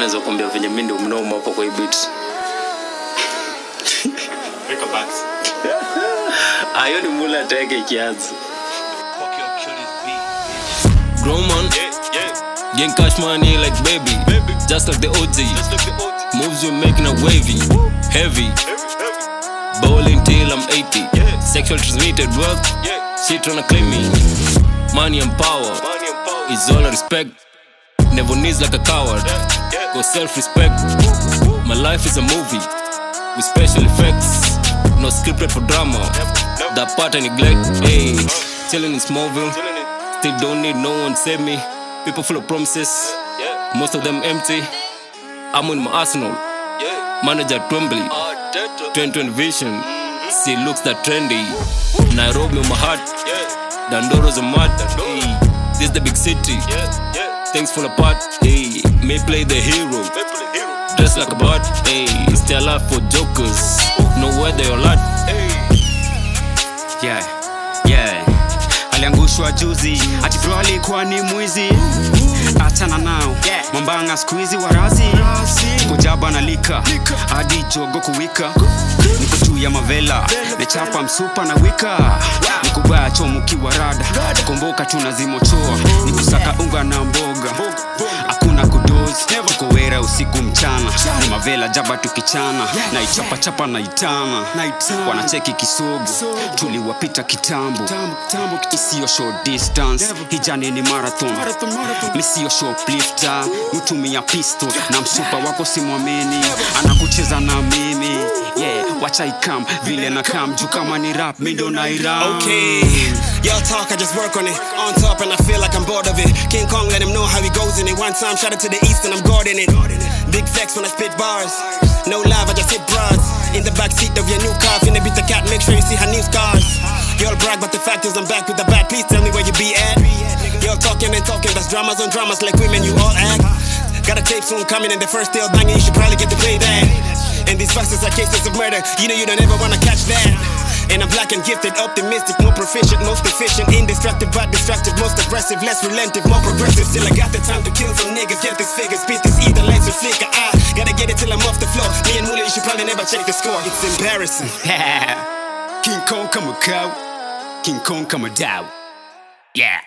naweza kuambia venye mi ndio mnomo hapo kwa ibit ayo bats. Ni mula teke kiazi. Grown man, Yeah, yeah. getting cash money like baby. Baby. Just like the OG. Just the OT. Moves you making a wavy. Heavy. Heavy, heavy. Bowling till I'm 80. Yeah. Sexual transmitted wealth. Yeah. She tryna claim me. Money and power. Money and power. Is all I respect. Never knees like a coward. Yeah, yeah. Go self respect. My life is a movie. With special effects. No scripted for drama. That part I neglect. Hey. Chilling in Smallville. Still don't need no one save me. People full of promises. Most of them empty. I'm in my arsenal. Manager Twimbly. Ah, 2020 vision. See looks that trendy. Nairobi on my heart. Dandora's a mud. This the big city. Things fall apart. Hey, play the hero. Dress like a bot. ayy. stay alive for jokers. No way they all at. Yeah, yeah. aliangushwa juzi ati bro alikuwa ni mwizi achana nao mambanga skuizi warazi kujaba na lika hadi jogo kuwika niko juu ya mavela nechapa msupa na wika nikubaya chomukiwa rada. Komboka tunazimochoa ni kusaka unga na mboga. Hakuna kudozi. Tuko wera usiku mchana. Ni mavela jaba tukichana. Na ichapachapa na itana wanacheki kisogo. Tuliwapita kitambo. Isiyo show distance. Hijani ni marathon. Misiyo shoplifter mtumia pistol. Na msupa wako simwamini anakucheza na mimi yeah, wacha ikam vile na kam juu kama ni rap mindo na iram Okay, y'all talk, I just work on it. On top, and I feel like I'm bored of it. King Kong, let him know how he goes in it. One time, shout out to the east, and I'm guarding it. Big flex when I spit bars. No love, I just hit bras. In the back seat of your new car, finna beat the cat, make sure you see her new scars. Y'all brag, but the fact is I'm back with the bat. Please tell me where you be at. Y'all talking and talking, that's dramas on dramas like women, you all act. Got a tape soon coming, and the first deal banging, you should probably get the payback. These faxes are cases of murder, you know you don't ever wanna catch that. And I'm black and gifted, optimistic, more proficient, most efficient, indestructible but destructive, most aggressive, less relentive, more progressive. Still, I got the time to kill some niggas, get this figure, spit this either lights or flicker. I gotta get it till I'm off the floor. Me and Mula, you should probably never check the score. It's embarrassing. King Kong come a cow King Kong come a dao yeah